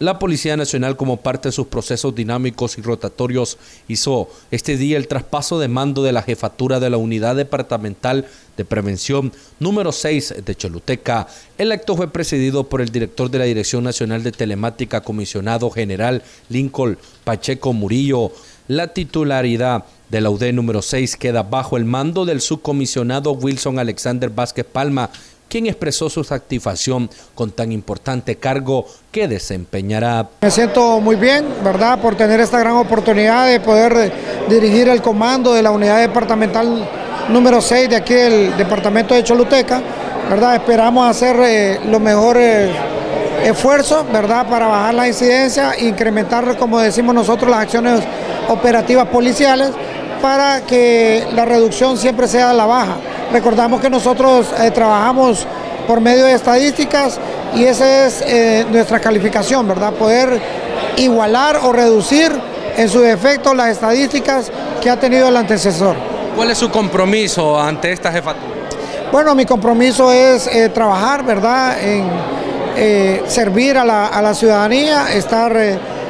La Policía Nacional, como parte de sus procesos dinámicos y rotatorios, hizo este día el traspaso de mando de la jefatura de la Unidad Departamental de Prevención número 6 de Choluteca. El acto fue presidido por el director de la Dirección Nacional de Telemática, comisionado general Lincoln Pacheco Murillo. La titularidad de la UD número 6 queda bajo el mando del subcomisionado Wilson Alexander Vázquez Palma, quien expresó su satisfacción con tan importante cargo que desempeñará. Me siento muy bien, ¿verdad?, por tener esta gran oportunidad de poder dirigir el comando de la unidad departamental número 6 de aquí del departamento de Choluteca, ¿verdad? Esperamos hacer eh, los mejores esfuerzos, ¿verdad?, para bajar la incidencia incrementar, como decimos nosotros, las acciones operativas policiales para que la reducción siempre sea a la baja. Recordamos que nosotros eh, trabajamos por medio de estadísticas y esa es eh, nuestra calificación, ¿verdad? Poder igualar o reducir en su defecto las estadísticas que ha tenido el antecesor. ¿Cuál es su compromiso ante esta jefatura? Bueno, mi compromiso es eh, trabajar, ¿verdad? En servir a la, a la, ciudadanía, estar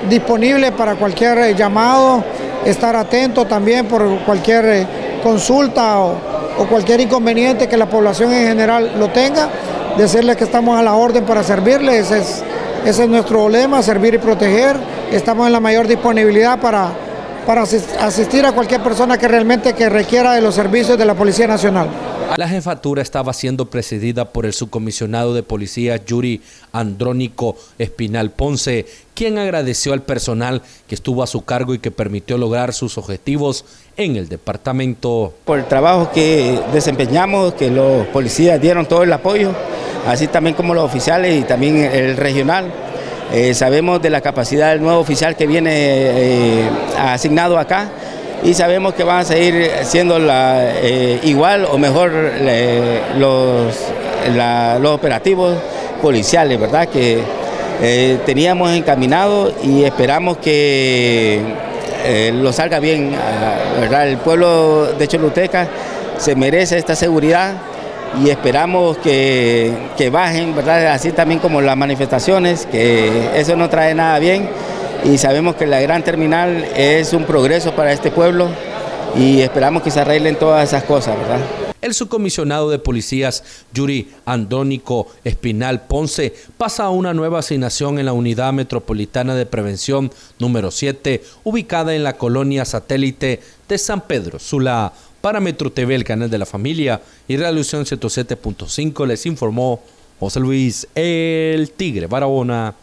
disponible para cualquier llamado, estar atento también por cualquier consulta o, cualquier inconveniente que la población en general lo tenga, decirles que estamos a la orden para servirles, ese es, ese es nuestro lema, servir y proteger, estamos en la mayor disponibilidad para, para asistir a cualquier persona que realmente que requiera de los servicios de la Policía Nacional. La jefatura estaba siendo presidida por el subcomisionado de policía Yuri Andrónico Espinal Ponce, quien agradeció al personal que estuvo a su cargo y que permitió lograr sus objetivos en el departamento. Por el trabajo que desempeñamos, que los policías dieron todo el apoyo, así también como los oficiales y también el regional. Eh, sabemos de la capacidad del nuevo oficial que viene eh, asignado acá y sabemos que van a seguir siendo eh, igual o mejor los, los operativos policiales, ¿verdad? Que eh, teníamos encaminado y esperamos que eh, lo salga bien, ah, ¿verdad? El pueblo de Choluteca se merece esta seguridad y esperamos que, que bajen, ¿verdad? Así también como las manifestaciones, que eso no trae nada bien y sabemos que la gran terminal es un progreso para este pueblo y esperamos que se arreglen todas esas cosas, ¿verdad? El subcomisionado de policías Yuri Andónico Espinal Ponce pasa a una nueva asignación en la Unidad Metropolitana de Prevención número 7, ubicada en la colonia satélite de San Pedro Sula. Para Metro TV, el canal de la familia y Revolución 107.5 les informó José Luis El Tigre Barahona.